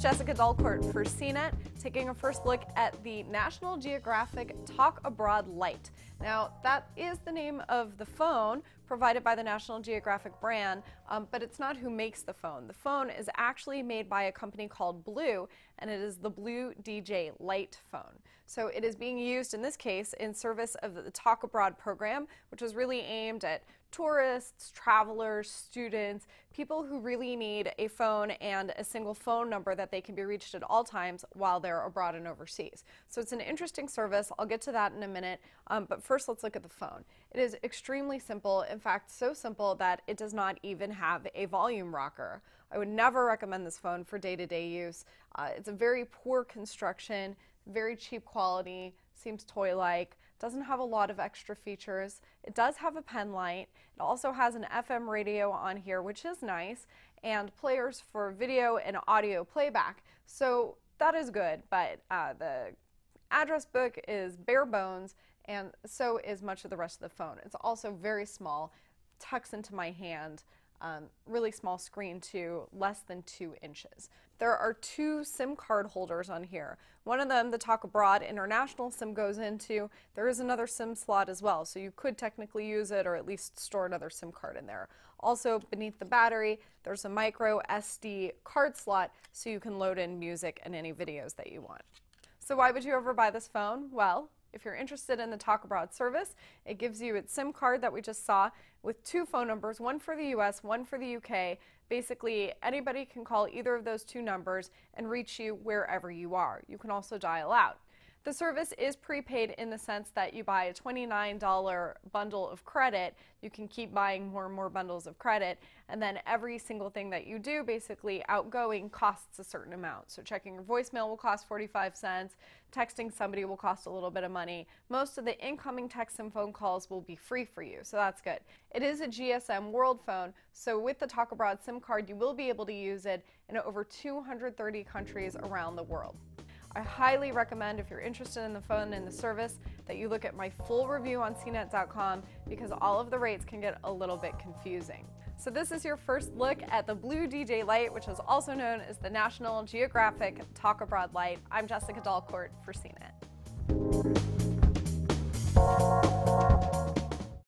Jessica Dolcourt for CNET, taking a first look at the National Geographic Talk Abroad Lite. Now, that is the name of the phone provided by the National Geographic brand, um, but it's not who makes the phone. The phone is actually made by a company called BLU, and it is the BLU Deejay Lite phone. So it is being used in this case in service of the Talk Abroad program, which was really aimed at tourists, travelers, students, people who really need a phone and a single phone number that they can be reached at all times while they're abroad and overseas. So it's an interesting service. I'll get to that in a minute. Um, but first, let's look at the phone. It is extremely simple. In fact, so simple that it does not even have a volume rocker. I would never recommend this phone for day to day use. Uh, it's a very poor construction, very cheap quality, seems toy like, doesn't have a lot of extra features. It does have a pen light. It also has an FM radio on here, which is nice, and players for video and audio playback. So that is good, but uh, the address book is bare bones, and so is much of the rest of the phone. It's also very small, tucks into my hand. Um, really small screen to less than two inches. There are two SIM card holders on here. One of them, the Talk Abroad International SIM goes into. There is another SIM slot as well, so you could technically use it or at least store another SIM card in there. Also, beneath the battery, there's a micro SD card slot so you can load in music and any videos that you want. So why would you ever buy this phone? Well, if you're interested in the Talk Abroad service, it gives you its SIM card that we just saw with two phone numbers, one for the US, one for the UK. Basically, anybody can call either of those two numbers and reach you wherever you are. You can also dial out. The service is prepaid in the sense that you buy a $29 bundle of credit, you can keep buying more and more bundles of credit, and then every single thing that you do, basically outgoing, costs a certain amount. So checking your voicemail will cost 45 cents, texting somebody will cost a little bit of money. Most of the incoming texts and phone calls will be free for you, so that's good. It is a GSM World phone, so with the Talk Abroad SIM card, you will be able to use it in over 230 countries around the world. I highly recommend if you're interested in the phone and the service that you look at my full review on cnet.com because all of the rates can get a little bit confusing. So this is your first look at the BLU Deejay Lite, which is also known as the National Geographic Talk Abroad Lite. I'm Jessica Dolcourt for CNET.